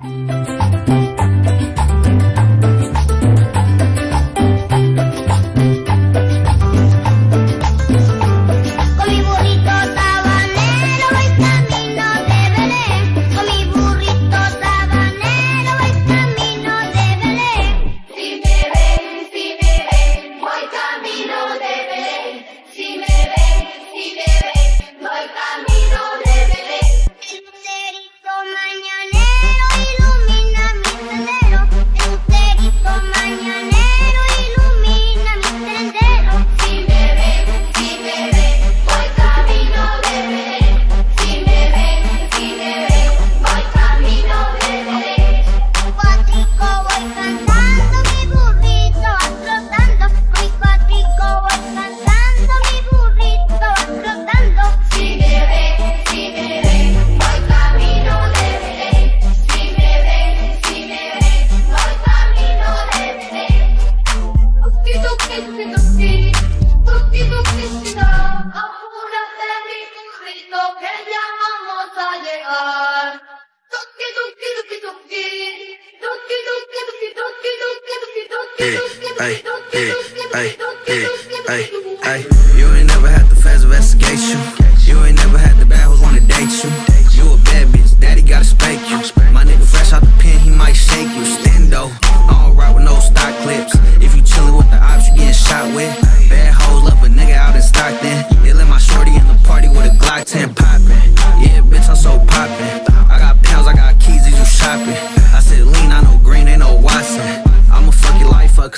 Con burrito que ya vamos a llegar. Tuki tuki tuki tuki, tuki tuki tuki tuki tuki tuki Hey, tuki hey, tuki hey, tuki hey, tuki hey, tuki hey, tuki hey. You ain't never had the fast investigation.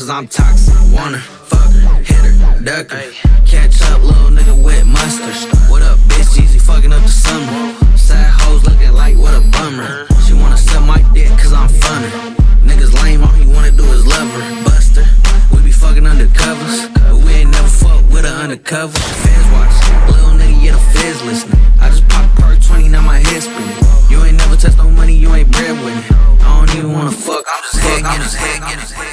Cause I'm toxic. Wanna fuck her, hit her, duck her. Catch up, little nigga with mustard. What up, bitch? Easy fucking up the summer. Sad hoes looking like what a bummer. She wanna suck my dick cause I'm funner. Niggas lame, all he wanna do is love her. Buster, we be fucking undercovers. But we ain't never fuck with her undercover. Feds watch, little nigga, yeah, the feds listening. I just pop perk 20, now my head spinning. You ain't never touched no money, you ain't bread winning. I don't even wanna fuck, I'm just head getting, getting.